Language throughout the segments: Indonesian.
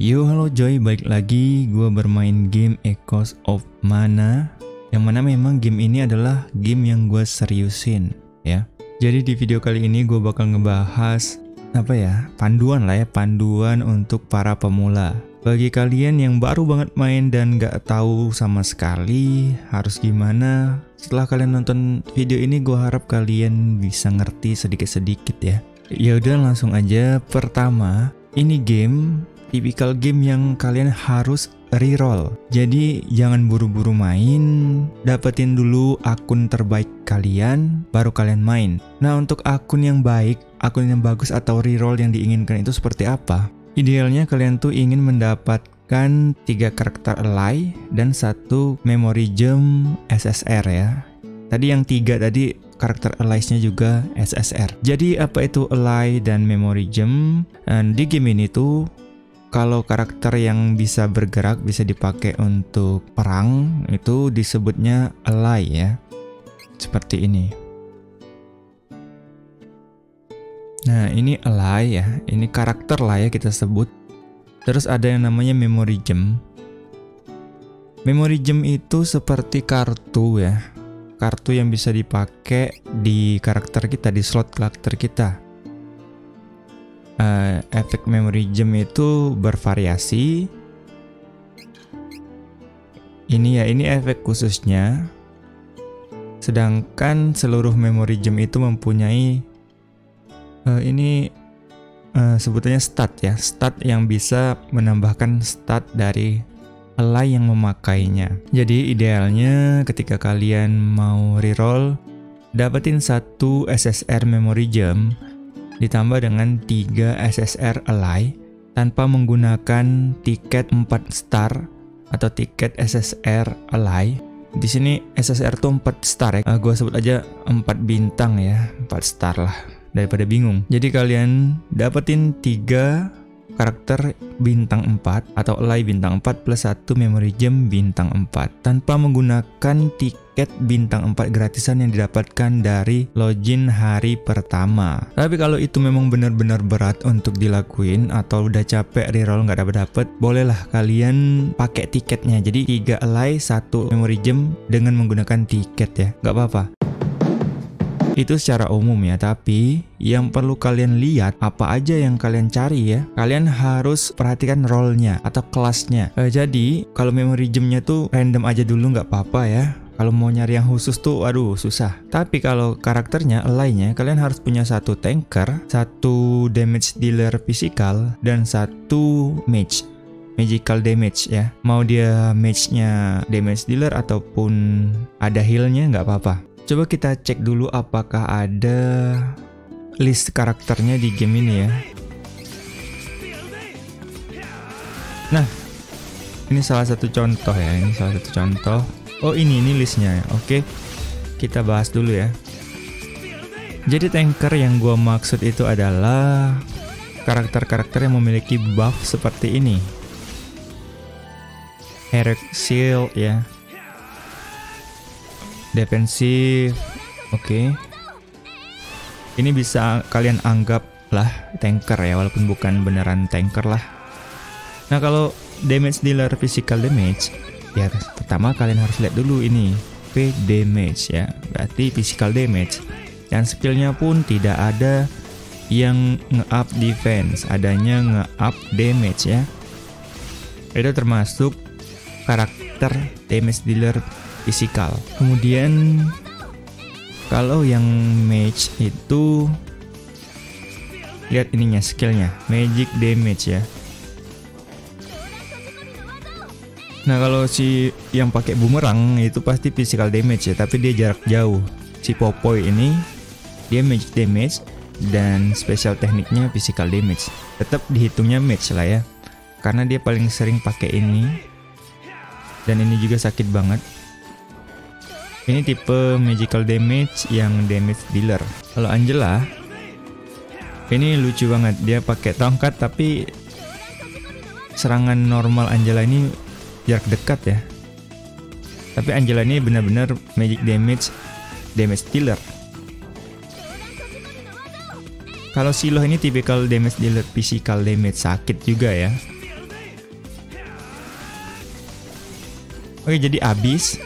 Yo halo Joy, balik lagi. Gue bermain game Echoes of Mana Yang mana memang game ini adalah game yang gue seriusin ya. Jadi di video kali ini gue bakal ngebahas apa ya panduan lah ya panduan untuk para pemula. Bagi kalian yang baru banget main dan gak tahu sama sekali harus gimana setelah kalian nonton video ini gue harap kalian bisa ngerti sedikit-sedikit ya. Ya udah langsung aja. Pertama ini game tipikal game yang kalian harus reroll. Jadi jangan buru-buru main, dapetin dulu akun terbaik kalian, baru kalian main. Nah untuk akun yang baik, akun yang bagus atau reroll yang diinginkan itu seperti apa? Idealnya kalian tuh ingin mendapatkan tiga karakter ally dan satu memory gem SSR ya. Tadi yang tiga tadi karakter allies-nya juga SSR. Jadi apa itu ally dan memory gem? Dan di game ini tuh kalau karakter yang bisa bergerak bisa dipakai untuk perang itu disebutnya ally ya. Seperti ini. Nah, ini ally ya. Ini karakter lah ya kita sebut. Terus ada yang namanya memory gem. Memory gem itu seperti kartu ya. Kartu yang bisa dipakai di karakter kita, di slot karakter kita uh, efek memory gem itu bervariasi. Ini ya, ini efek khususnya. Sedangkan seluruh memory gem itu mempunyai uh, ini uh, sebutannya stat ya, stat yang bisa menambahkan stat dari ally yang memakainya. Jadi idealnya ketika kalian mau reroll dapetin satu SSR memory gem ditambah dengan 3 SSR Ally tanpa menggunakan tiket 4 star atau tiket SSR Ally. Di sini SSR tuh 4 star ya. Uh, gua sebut aja 4 bintang ya, 4 star lah daripada bingung. Jadi kalian dapetin 3 karakter bintang 4 atau ally bintang 4 plus 1 memory gem bintang 4 tanpa menggunakan tiket bintang 4 gratisan yang didapatkan dari login hari pertama. Tapi kalau itu memang benar-benar berat untuk dilakuin atau udah capek reroll nggak dapat dapet, bolehlah kalian pakai tiketnya. Jadi 3 ally, 1 memory gem dengan menggunakan tiket ya. Nggak apa-apa. Itu secara umum ya, tapi yang perlu kalian lihat apa aja yang kalian cari ya. Kalian harus perhatikan role-nya atau kelasnya. Eh, jadi kalau memory gemnya tuh random aja dulu nggak apa-apa ya. Kalau mau nyari yang khusus tuh, aduh susah. Tapi kalau karakternya, lainnya, kalian harus punya satu tanker, satu damage dealer physical, dan satu mage magical damage ya. Mau dia mage-nya damage dealer ataupun ada heal-nya nggak apa-apa. Coba kita cek dulu apakah ada list karakternya di game ini ya. Nah, ini salah satu contoh ya, ini salah satu contoh. Oh ini, ini listnya oke. Kita bahas dulu ya. Jadi tanker yang gua maksud itu adalah karakter-karakter yang memiliki buff seperti ini. Heroic Shield ya, defensif oke okay. ini bisa kalian anggap lah tanker ya walaupun bukan beneran tanker lah nah kalau damage dealer physical damage ya pertama kalian harus lihat dulu ini. P damage ya. Berarti physical damage. Dan skillnya pun tidak ada yang nge-up defense. Adanya nge-up damage ya. Itu termasuk karakter damage dealer fisikal. Kemudian kalau yang mage itu lihat ininya skillnya. Magic damage ya. Nah kalau si yang pakai bumerang itu pasti physical damage ya, tapi dia jarak jauh. Si Popoy ini dia magic damage dan special tekniknya physical damage. Tetap dihitungnya match lah ya, karena dia paling sering pakai ini. Dan ini juga sakit banget ini tipe magical damage yang damage dealer. Kalau Angela, ini lucu banget. Dia pakai tongkat tapi serangan normal Angela ini jarak dekat ya. Tapi Angela ini benar-benar magic damage damage dealer. Kalau Silo ini tipikal damage dealer physical damage sakit juga ya. Oke, jadi abis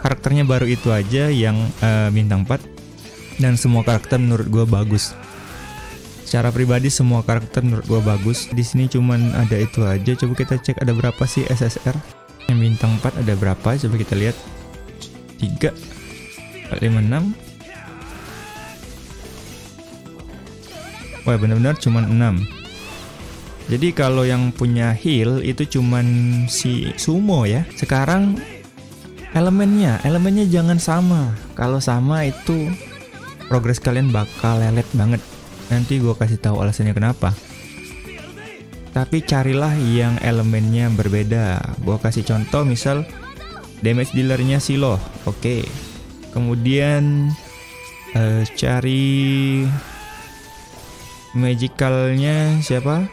karakternya baru itu aja yang uh, bintang 4 dan semua karakter menurut gue bagus Secara pribadi semua karakter menurut gue bagus. Di sini cuman ada itu aja. Coba kita cek ada berapa sih SSR. Yang bintang 4 ada berapa? Coba kita lihat. 3 4 5 6 Wah benar-benar cuma 6 Jadi kalau yang punya heal itu cuman si Sumo ya Sekarang elemennya, elemennya jangan sama Kalau sama itu progres kalian bakal lelet banget Nanti gue kasih tahu alasannya kenapa tapi carilah yang elemennya berbeda. Gue kasih contoh misal damage dealernya Silo, oke. Okay. Kemudian uh, cari magicalnya siapa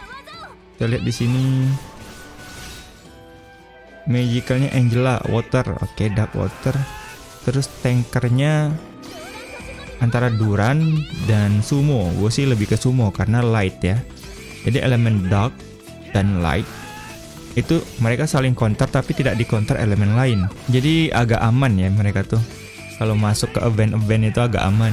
kita lihat di sini magicalnya Angela water oke okay, dark water terus tankernya antara Duran dan Sumo. Gue sih lebih ke Sumo karena light ya. Jadi elemen dark dan light itu mereka saling counter tapi tidak di counter elemen lain. Jadi agak aman ya mereka tuh. Kalau masuk ke event-event itu agak aman.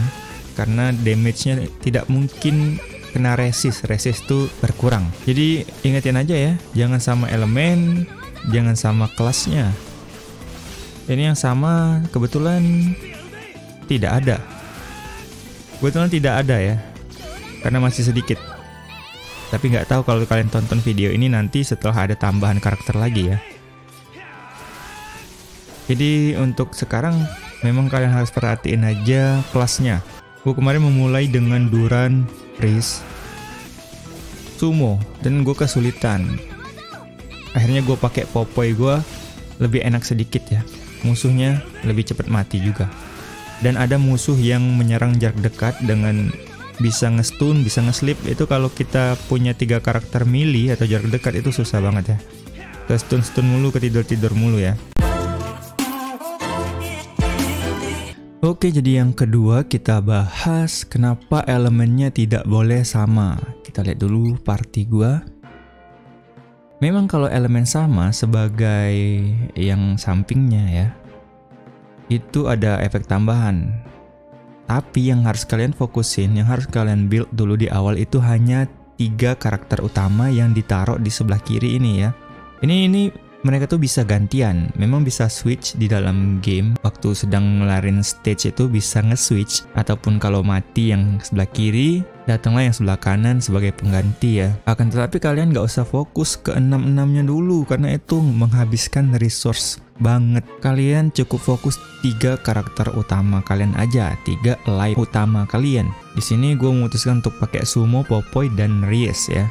Karena damage-nya tidak mungkin kena resist. Resist tuh berkurang. Jadi ingetin aja ya jangan sama elemen jangan sama kelasnya. Ini yang sama kebetulan tidak ada kebetulan tidak ada ya karena masih sedikit. Tapi nggak tahu kalau kalian tonton video ini nanti setelah ada tambahan karakter lagi ya. Jadi untuk sekarang memang kalian harus perhatiin aja kelasnya gue kemarin memulai dengan Duran Riz Sumo dan gue kesulitan. Akhirnya gue pakai Popoy gue lebih enak sedikit ya. Musuhnya lebih cepat mati juga dan ada musuh yang menyerang jarak dekat dengan bisa ngestun, bisa ngeslip itu kalau kita punya tiga karakter melee atau jarak dekat itu susah banget ya ke stun stun mulu ke tidur tidur mulu ya Oke, jadi yang kedua kita bahas kenapa elemennya tidak boleh sama. Kita lihat dulu party gua. Memang kalau elemen sama sebagai yang sampingnya ya, itu ada efek tambahan. Tapi yang harus kalian fokusin, yang harus kalian build dulu di awal itu hanya tiga karakter utama yang ditaruh di sebelah kiri ini ya. Ini ini mereka tuh bisa gantian. Memang bisa switch di dalam game. Waktu sedang ngelarin stage itu bisa nge-switch. Ataupun kalau mati yang sebelah kiri, datanglah yang sebelah kanan sebagai pengganti ya. Akan tetapi kalian nggak usah fokus ke enam-enamnya dulu. Karena itu menghabiskan resource banget. Kalian cukup fokus tiga karakter utama kalian aja, tiga life utama kalian. Di sini gue memutuskan untuk pakai Sumo, Popoy, dan Ries ya.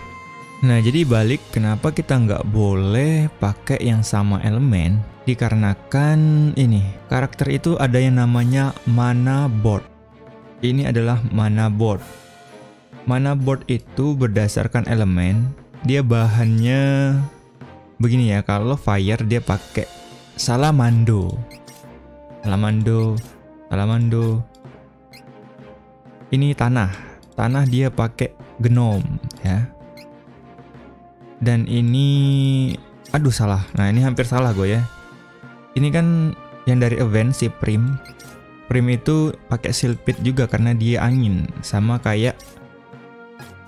Nah, jadi balik kenapa kita nggak boleh pakai yang sama elemen dikarenakan ini karakter itu ada yang namanya mana board. Ini adalah mana board. Mana board itu berdasarkan elemen, dia bahannya begini ya. Kalau fire dia pakai salamando. Salamando, salamando. Ini tanah. Tanah dia pakai genom ya dan ini aduh salah nah ini hampir salah gue ya ini kan yang dari event si Prim Prim itu pakai silpit juga karena dia angin sama kayak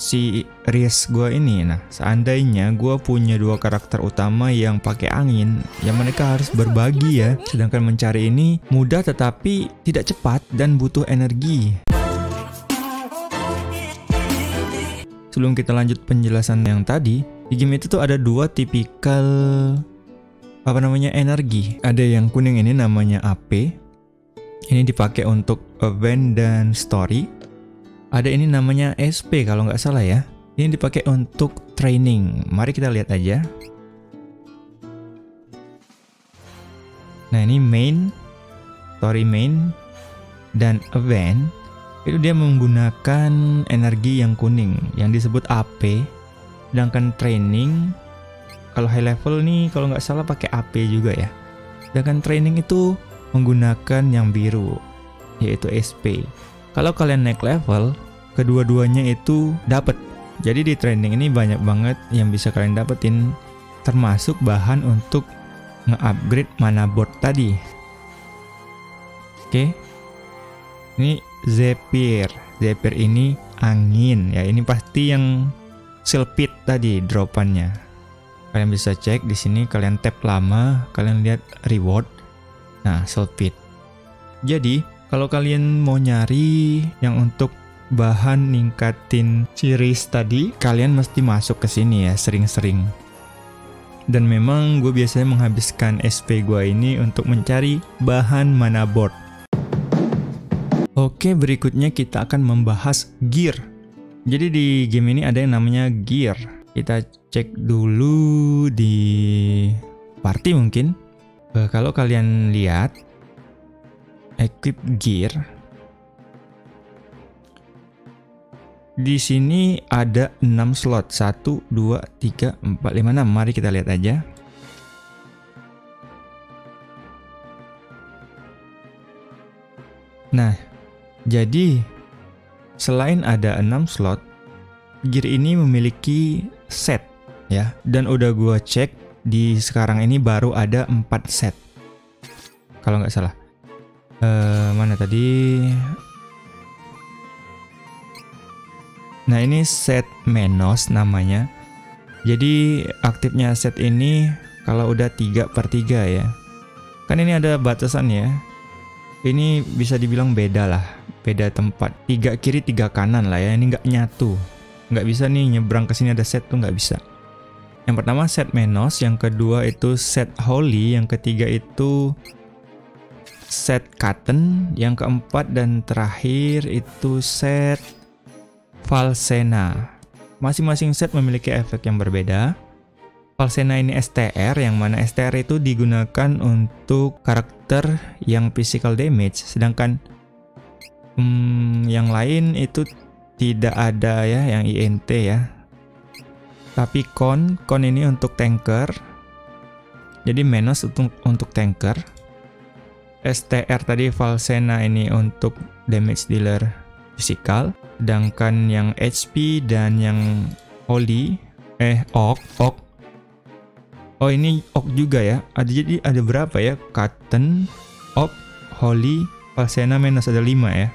si Ries gue ini nah seandainya gue punya dua karakter utama yang pakai angin yang mereka harus berbagi ya sedangkan mencari ini mudah tetapi tidak cepat dan butuh energi sebelum kita lanjut penjelasan yang tadi di game itu tuh ada dua tipikal apa namanya energi. Ada yang kuning ini namanya AP. Ini dipakai untuk event dan story. Ada ini namanya SP kalau nggak salah ya. Ini dipakai untuk training. Mari kita lihat aja. Nah ini main, story main, dan event itu dia menggunakan energi yang kuning yang disebut AP sedangkan training kalau high level nih kalau nggak salah pakai AP juga ya sedangkan training itu menggunakan yang biru yaitu SP kalau kalian naik level kedua-duanya itu dapat jadi di training ini banyak banget yang bisa kalian dapetin termasuk bahan untuk nge-upgrade mana board tadi. Oke. Ini Zephyr. Zephyr ini angin ya. Ini pasti yang Silpit tadi dropannya. Kalian bisa cek di sini kalian tap lama, kalian lihat reward. Nah, Silpit. Jadi, kalau kalian mau nyari yang untuk bahan ningkatin series tadi, kalian mesti masuk ke sini ya, sering-sering. Dan memang gue biasanya menghabiskan SP gue ini untuk mencari bahan mana board. Oke, berikutnya kita akan membahas gear. Jadi di game ini ada yang namanya gear. Kita cek dulu di party mungkin. Uh, kalau kalian lihat, equip gear. Di sini ada 6 slot. 1 2 3 4 5 6. Mari kita lihat aja. Nah, jadi selain ada 6 slot, gear ini memiliki set ya. Dan udah gua cek di sekarang ini baru ada 4 set. Kalau nggak salah. Uh, mana tadi? Nah ini set menos namanya. Jadi aktifnya set ini kalau udah 3 per 3 ya. Kan ini ada batasan ya. Ini bisa dibilang beda lah. Beda tempat. 3 kiri 3 kanan lah ya. Ini nggak nyatu. Nggak bisa nih nyebrang ke sini ada set tuh nggak bisa. Yang pertama set menos, yang kedua itu set holy, yang ketiga itu set cotton, yang keempat dan terakhir itu set Valsena. Masing-masing set memiliki efek yang berbeda. Valsena ini STR, yang mana STR itu digunakan untuk karakter yang physical damage, sedangkan hmm, yang lain itu tidak ada ya, yang INT ya. Tapi con, con ini untuk tanker. Jadi menos untuk untuk tanker. STR tadi Valsena ini untuk damage dealer physical, sedangkan yang HP dan yang Holy eh Ok Ok Oh ini Ok juga ya. Ada jadi ada berapa ya? Cotton, Ok, Holy, Valsena minus ada 5 ya.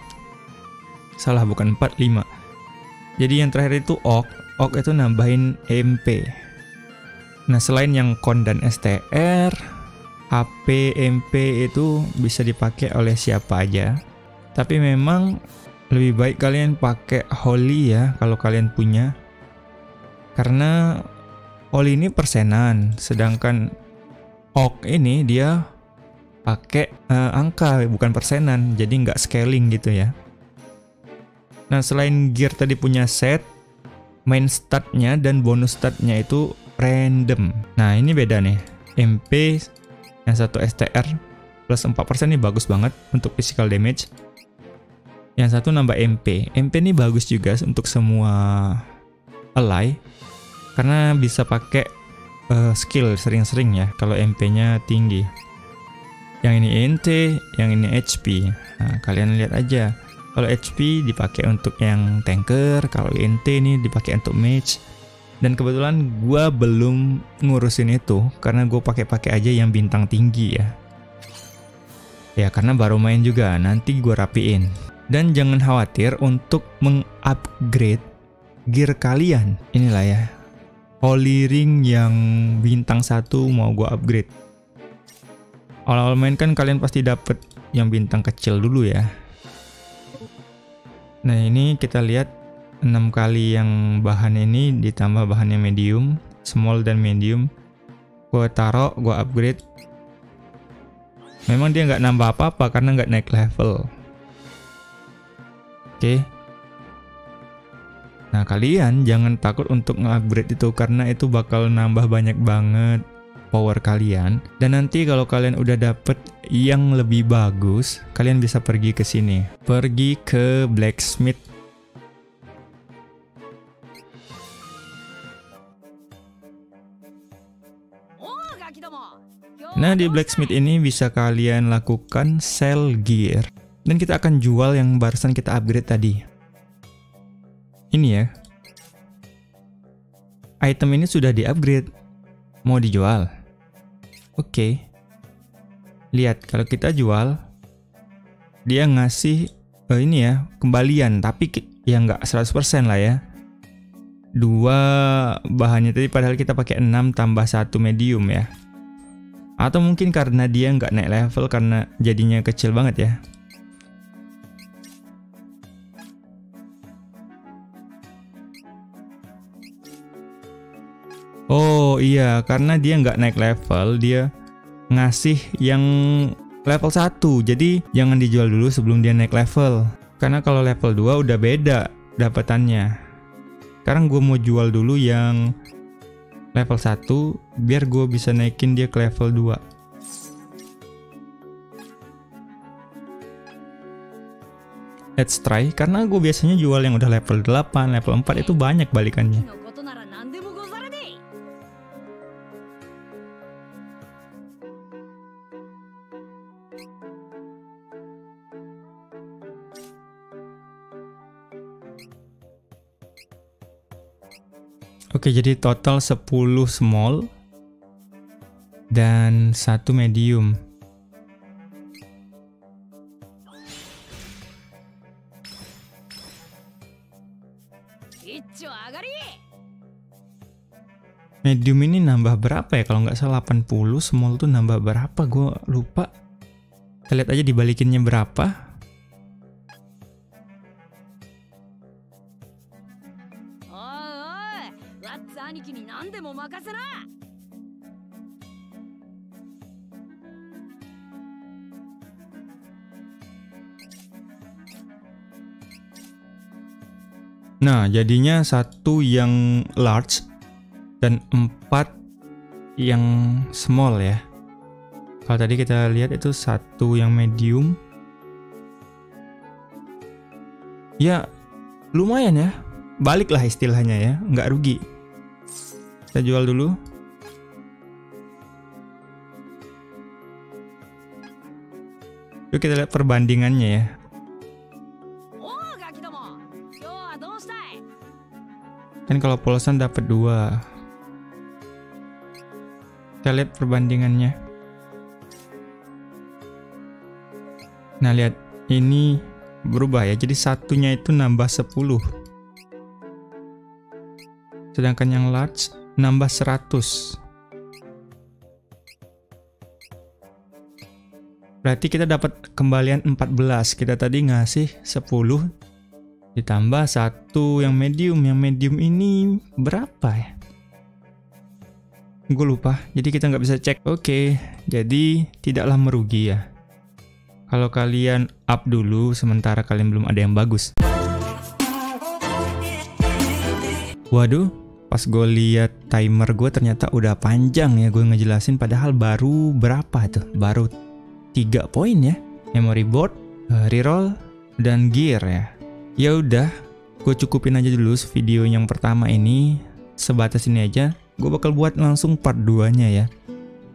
Salah bukan 4 5. Jadi yang terakhir itu Ok. Ok itu nambahin MP. Nah, selain yang Con dan STR, HP MP itu bisa dipakai oleh siapa aja. Tapi memang lebih baik kalian pakai Holy ya kalau kalian punya. Karena Holy ini persenan, sedangkan Ok ini dia pakai uh, angka bukan persenan, jadi nggak scaling gitu ya. Nah selain gear tadi punya set, main statnya dan bonus statnya itu random. Nah ini beda nih, MP yang satu STR plus 4% ini bagus banget untuk physical damage. Yang satu nambah MP. MP ini bagus juga untuk semua ally karena bisa pakai uh, skill sering-sering ya kalau MP-nya tinggi. Yang ini NT, yang ini HP. Nah, kalian lihat aja. Kalau HP dipakai untuk yang tanker, kalau NT ini dipakai untuk mage dan kebetulan gue belum ngurusin itu karena gue pakai-pakai aja yang bintang tinggi ya. Ya karena baru main juga, nanti gue rapiin. Dan jangan khawatir untuk mengupgrade gear kalian. Inilah ya, Holy Ring yang bintang satu mau gue upgrade. Awal-awal main kan kalian pasti dapet yang bintang kecil dulu ya. Nah ini kita lihat 6 kali yang bahan ini ditambah bahannya medium, small dan medium. Gue taruh, gue upgrade. Memang dia nggak nambah apa-apa karena nggak naik level. Oke. Okay. Nah kalian jangan takut untuk nge-upgrade itu karena itu bakal nambah banyak banget power kalian. Dan nanti kalau kalian udah dapet yang lebih bagus, kalian bisa pergi ke sini. Pergi ke blacksmith Nah, di blacksmith ini bisa kalian lakukan sell gear. Dan kita akan jual yang barusan kita upgrade tadi. Ini ya. Item ini sudah di-upgrade. Mau dijual. Oke. Lihat, kalau kita jual, dia ngasih uh, ini ya, kembalian. Tapi ya nggak 100% lah ya. Dua bahannya tadi padahal kita pakai 6 tambah satu medium ya. Atau mungkin karena dia nggak naik level karena jadinya kecil banget ya. Oh iya, karena dia nggak naik level, dia ngasih yang level 1. Jadi jangan dijual dulu sebelum dia naik level. Karena kalau level 2 udah beda dapatannya. Sekarang gue mau jual dulu yang level 1 biar gue bisa naikin dia ke level 2. Let's try, karena gue biasanya jual yang udah level 8, level 4 itu banyak balikannya. Oke, jadi total 10 small dan satu medium. Medium ini nambah berapa ya? Kalau nggak salah 80, small tuh nambah berapa? Gue lupa. Kita lihat aja dibalikinnya berapa. Nah, jadinya satu yang large dan empat yang small ya. Kalau tadi kita lihat itu satu yang medium. Ya, lumayan ya. Baliklah istilahnya ya, nggak rugi. Kita jual dulu. Yuk kita lihat perbandingannya ya. Kan kalau polosan dapat dua. Kita lihat perbandingannya. Nah, lihat ini berubah ya. Jadi satunya itu nambah 10. Sedangkan yang large nambah 100. Berarti kita dapat kembalian 14. Kita tadi ngasih 10 ditambah satu yang medium. Yang medium ini berapa ya? Gue lupa. Jadi kita nggak bisa cek. Oke jadi tidaklah merugi ya. Kalau kalian up dulu sementara kalian belum ada yang bagus. Waduh pas gue lihat timer gue ternyata udah panjang ya gue ngejelasin padahal baru berapa tuh baru tiga poin ya memory board eh, reroll dan gear ya Ya udah, gue cukupin aja dulu video yang pertama ini. Sebatas ini aja, gue bakal buat langsung part 2-nya ya.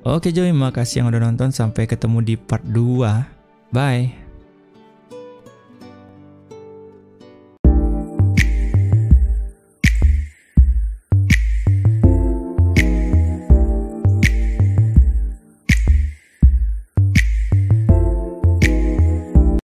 Oke Joy, makasih yang udah nonton. Sampai ketemu di part 2. Bye.